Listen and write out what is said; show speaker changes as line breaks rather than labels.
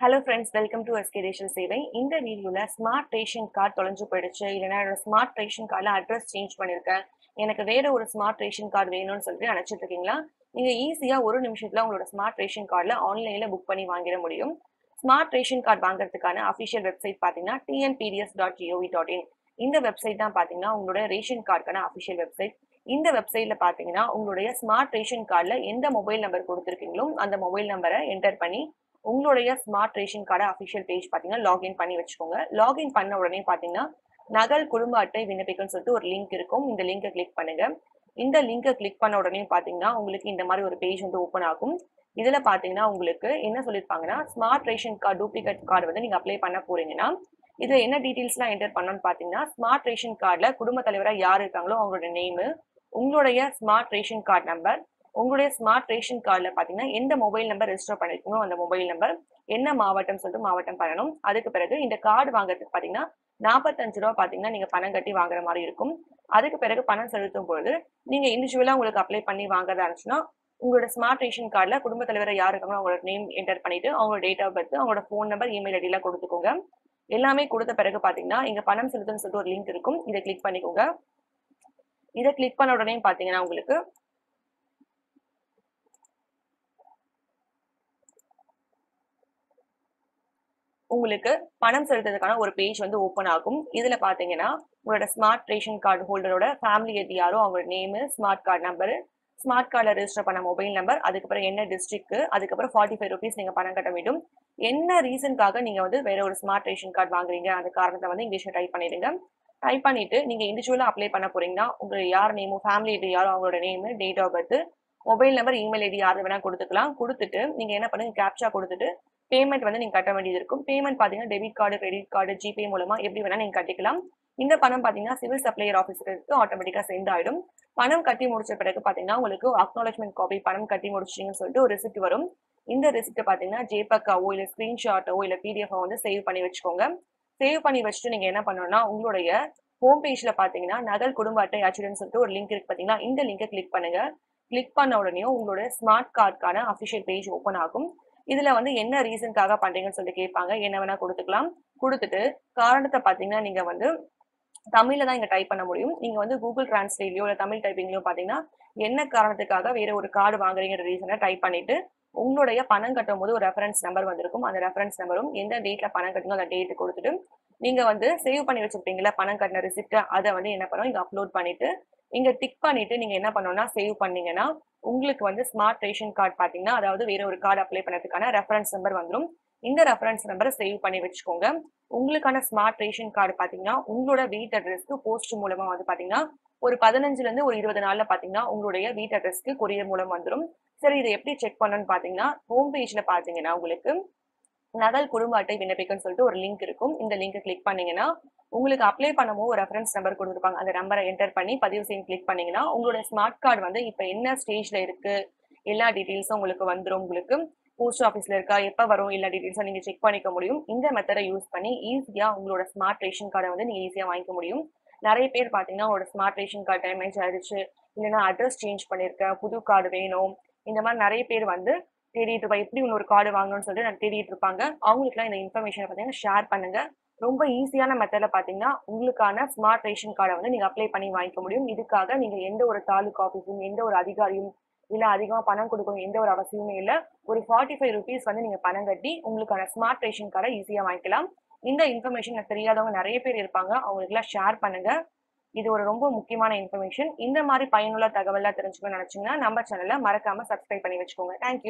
Hello friends welcome to SK ration சேவை இந்த வீடியோவில் ஸ்மார்ட் ரேஷன் கார்டு தொலைஞ்சு போயிடுச்சு. இல்லைனா என்னோட ஸ்மார்ட் ரேஷன் கார்டில் அட்ரஸ் சேஞ்ச் பண்ணியிருக்கேன். எனக்கு வேற ஒரு ஸ்மார்ட் ரேஷன் கார்டு வேணும்னு சொல்லிட்டு நினச்சிட்டு இருக்கீங்களா? நீங்கள் ஈஸியாக ஒரு நிமிஷத்தில் உங்களோட ஸ்மார்ட் ரேஷன் கார்டில் ஆன்லைனில் புக் பண்ணி வாங்கிட முடியும். ஸ்மார்ட் ரேஷன் கார்டு வாங்குறதுக்கான அஃபிஷியல் வெப்சைட் பார்த்தீங்கன்னா TNPDS dot GOV dot in இந்த வெப்சைட் தான் பார்த்தீங்கன்னா உங்களோட ரேஷன் கார்டுக்கான அஃபிஷியல் வெப்சைட் இந்த வெப்சைட்ல பார்த்தீங்கன்னா உங்களுடைய ஸ்மார்ட் ரேஷன் கார்டில் எந்த மொபைல் நம்பர் கொடுத்துருக்கீங்களோ அந்த மொபைல் நம்பரை என்டர் பண்ணி உங்களுடைய smart ration card official page பார்த்தீங்கன்னா லாகின் பண்ணி வச்சுக்கோங்க. லாகின் பண்ண உடனே பார்த்தீங்கன்னா நகல் குடும்ப அட்டை விண்ணப்பிக்கன்னு சொல்லிட்டு ஒரு லிங்க் இருக்கும். இந்த லிங்கை கிளிக் பண்ணுங்க. இந்த லிங்கை கிளிக் பண்ண உடனே பார்த்தீங்கன்னா உங்களுக்கு இந்த மாதிரி ஒரு பேஜ் வந்து ஓப்பன் ஆகும். இதில் பார்த்தீங்கன்னா உங்களுக்கு என்ன சொல்லியிருப்பாங்கன்னா smart ration card duplicate card வந்து நீங்கள் அப்ளை பண்ண போறீங்கன்னா இதில் என்ன டீட்டெயில்ஸ்லாம் என்டர் பண்ணணும்னு பார்த்தீங்கன்னா ஸ்மார்ட் ரேஷன் கார்டில் குடும்ப தலைவராக யார் இருக்காங்களோ அவங்களோட நேமு உங்களுடைய ஸ்மார்ட் ரேஷன் கார்டு நம்பர் உங்களுடைய ஸ்மார்ட் ரேஷன் கார்டில் பார்த்தீங்கன்னா எந்த மொபைல் நம்பர் ரெஜிஸ்டர் பண்ணிருக்கீங்களோ அந்த மொபைல் நம்பர் என்ன மாவட்டம் சொல்லிட்டு மாவட்டம் பண்ணணும். அதுக்கு பிறகு இந்த கார்டு வாங்குறதுக்கு பார்த்தீங்கன்னா நாற்பத்தஞ்சு ரூபா பார்த்தீங்கன்னா நீங்கள் பணம் கட்டி வாங்குற மாதிரி இருக்கும். அதுக்கு பிறகு பணம் செலுத்தும் பொழுது நீங்கள் இண்டிவிஜுவலாக உங்களுக்கு அப்ளை பண்ணி வாங்குறதா இருந்துச்சுன்னா உங்களோட ஸ்மார்ட் ரேஷன் கார்டில் குடும்ப தலைவர் யார் இருக்காங்களோ அவங்களோட நேம் என்டர் பண்ணிட்டு அவங்களோட டேட் ஆஃப் பர்த் அவங்களோட ஃபோன் நம்பர் இமெயில் ஐடியெல்லாம் கொடுத்துக்கோங்க. எல்லாமே கொடுத்த பிறகு பார்த்தீங்கன்னா இங்கே பணம் செலுத்துன்னு சொல்லிட்டு ஒரு லிங்க் இருக்கும். இதை கிளிக் பண்ணிக்கோங்க. இதை கிளிக் பண்ண உடனே பார்த்தீங்கன்னா உங்களுக்கு உங்களுக்கு பணம் செலுத்துறதுக்கான ஒரு பேஜ் வந்து ஓப்பன் ஆகும். இதுல பாத்தீங்கன்னா உங்களோட ஸ்மார்ட் ரேஷன் கார்டு ஹோல்டரோட ஃபேமிலி எது யாரோ அவங்களோட name smart card number smart கார்டில் ரெஜிஸ்டர் பண்ண மொபைல் நம்பர் அதுக்கப்புறம் என்ன டிஸ்ட்ரிக்ட் அதுக்கப்புறம் ஃபார்ட்டி ஃபைவ் ருபீஸ் நீங்கள் பணம் கட்ட வேண்டும். என்ன ரீசனுக்காக நீங்கள் வந்து வேற ஒரு ஸ்மார்ட் ரேஷன் கார்டு வாங்குறீங்க அந்த காரணத்தை வந்து இங்கிலீஷில் டைப் பண்ணிடுங்க. டைப் பண்ணிட்டு நீங்கள் இண்டிவிஜுவலாக அப்ளை பண்ண போறீங்கன்னா உங்கள் யார் நேமோ ஃபேமிலி எது யாரோ அவங்களோட name date of birth mobile number email ID யார் வேணால் கொடுத்துக்கலாம். கொடுத்துட்டு நீங்கள் என்ன பண்ணுங்க கேப்சா கொடுத்துட்டு பேமெண்ட் வந்து நீங்கள் கட்ட வேண்டியது இருக்கும். பேமெண்ட் பார்த்தீங்கன்னா debit card credit card GPay மூலமா எப்படி வேணா நீங்கள் கட்டிக்கலாம். இந்த பணம் பார்த்தீங்கன்னா சிவில் சப்ளையர் ஆஃபீஸருக்கு ஆட்டோமேட்டிக்காக சென்ட் ஆயிடும். பணம் கட்டி முடிச்ச பிறகு பார்த்தீங்கன்னா உங்களுக்கு அக்னாலஜ்மெண்ட் காப்பி பணம் கட்டி முடிச்சிங்கன்னு சொல்லிட்டு ஒரு ரிசிப்ட் வரும். இந்த ரிசிப்ட்டை பார்த்தீங்கன்னா ஜேபக்காவோ இல்லை ஸ்க்ரீன்ஷாட்டோ இல்லை பிடிஎஃபோ வந்து சேவ் பண்ணி வச்சுக்கோங்க. சேவ் பண்ணி வச்சுட்டு நீங்கள் என்ன பண்ணணும்னா உங்களுடைய ஹோம் பேஜில் பார்த்தீங்கன்னா நகல் குடும்ப அட்டை ஆச்சுன்னு சொல்லிட்டு ஒரு லிங்க் இருக்கு பார்த்தீங்கன்னா இந்த லிங்கை கிளிக் பண்ணுங்க. கிளிக் பண்ண உடனே உங்களோட ஸ்மார்ட் கார்டுக்கான அஃபிஷியல் பேஜ் ஓப்பன் ஆகும். இதுல வந்து என்ன ரீசனுக்காக பண்றீங்கன்னு சொல்லி கேட்பாங்க. என்ன வேணா கொடுத்துக்கலாம். கொடுத்துட்டு காரணத்தை பார்த்தீங்கன்னா நீங்க வந்து தமிழ்ல தான் இங்க டைப் பண்ண முடியும். நீங்க வந்து கூகுள் டிரான்ஸ்லேட்லயோ இல்ல தமிழ் டைப்பிங்லயோ பாத்தீங்கன்னா என்ன காரணத்துக்காக வேற ஒரு கார்டு வாங்குறீங்கிற ரீசனை டைப் பண்ணிட்டு உங்களுடைய பணம் கட்டும் போது ஒரு ரெஃபரன்ஸ் நம்பர் வந்திருக்கும். அந்த ரெஃபரன்ஸ் நம்பரும் எந்த டேட்ல பணம் கட்டணும் அந்த டேட் கொடுத்துட்டு நீங்க வந்து சேவ் பண்ணி வச்சிருப்பீங்களா பணம் கட்டின ரிசிப்ட் அதை வந்து என்ன பண்ணுவோம் இங்க அப்லோட் பண்ணிட்டு இங்கே டிக் பண்ணிட்டு நீங்கள் என்ன பண்ணணும்னா சேவ் பண்ணீங்கன்னா உங்களுக்கு வந்து ஸ்மார்ட் ரேஷன் கார்டு பார்த்தீங்கன்னா அதாவது வேற ஒரு கார்டு அப்ளை பண்ணுறதுக்கான ரெஃபரன்ஸ் நம்பர் வந்துடும் இந்த ரெஃபரன்ஸ் நம்பரை சேவ் பண்ணி வச்சுக்கோங்க. உங்களுக்கான ஸ்மார்ட் ரேஷன் கார்டு பார்த்தீங்கன்னா உங்களோட வீட் அட்ரஸ்க்கு போஸ்ட் மூலமாக வந்து பார்த்தீங்கன்னா ஒரு பதினஞ்சுலேருந்து ஒரு இருபது நாளில் பார்த்தீங்கன்னா உங்களுடைய வீட் அட்ரஸ்க்கு கொரியர் மூலம் வந்துடும் சரி இதை எப்படி செக் பண்ணணும்னு பார்த்தீங்கன்னா ஹோம் பேஜில் பார்த்தீங்கன்னா உங்களுக்கு நகல் குடும்ப அட்டை விண்ணப்பிக்கன்னு சொல்லிட்டு ஒரு லிங்க் இருக்கும். இந்த லிங்கை கிளிக் பண்ணீங்கன்னா உங்களுக்கு அப்ளை பண்ணும்போது ஒரு ரெஃபரன்ஸ் நம்பர் கொடுத்துருப்பாங்க. அந்த நம்பரை என்டர் பண்ணி பதிவு செய்யும் கிளிக் பண்ணீங்கன்னா உங்களோட ஸ்மார்ட் கார்டு வந்து இப்போ என்ன ஸ்டேஜில் இருக்குது எல்லா டீட்டெயில்ஸும் உங்களுக்கு வந்துடும் உங்களுக்கு போஸ்ட் ஆஃபீஸில் இருக்கா? எப்போ வரும்? எல்லா டீட்டெயில்ஸும் நீங்கள் செக் பண்ணிக்க முடியும். இந்த மெத்தடை யூஸ் பண்ணி ஈஸியாக உங்களோட ஸ்மார்ட் ரேஷன் கார்டை வந்து நீங்கள் ஈஸியாக வாங்கிக்க முடியும். நிறைய பேர் பார்த்தீங்கன்னா உங்களோட ஸ்மார்ட் ரேஷன் கார்டு டேமேஜ் ஆயிடுச்சு. இல்லைன்னா அட்ரஸ் சேஞ்ச் பண்ணியிருக்க புது கார்டு வேணும். இந்த மாதிரி நிறைய பேர் வந்து தேடிட்டு இருப்பா எப்படி இன்னொரு கார்டு வாங்கணும்னு சொல்லிட்டு நான் தேடிட்டு இருப்பாங்க. அவங்களுக்குலாம் இந்த இன்ஃபர்மேஷனை பார்த்தீங்கன்னா ஷேர் பண்ணுங்க. ரொம்ப ஈஸியான மெத்தடில் பார்த்தீங்கன்னா உங்களுக்கான ஸ்மார்ட் ரேஷன் கார்டை வந்து நீங்கள் அப்ளை பண்ணி வாங்கிக்க முடியும். இதுக்காக நீங்கள் எந்த ஒரு தாலுக்கா ஆஃபீஸும் எந்த ஒரு அதிகாரியும் இல்லை அதிகமாக பணம் கொடுக்கணும் எந்த ஒரு அவசியமே இல்லை. ஒரு ஃபார்ட்டி ஃபைவ் ருபீஸ் வந்து நீங்கள் பணம் கட்டி உங்களுக்கான ஸ்மார்ட் ரேஷன் கார்டை ஈஸியாக வாங்கிக்கலாம். இந்த இன்ஃபர்மேஷன் தெரியாதவங்க நிறைய பேர் இருப்பாங்க. அவங்களுக்குலாம் ஷேர் பண்ணுங்க. இது ஒரு ரொம்ப முக்கியமான இன்ஃபர்மேஷன் இந்த மாதிரி பயனுள்ள தகவலாக தெரிஞ்சுக்கணும்னு நினச்சிங்கன்னா நம்ம சேனலை மறக்காம சப்ஸ்கிரைப் பண்ணி வச்சுக்கோங்க. தேங்க்யூ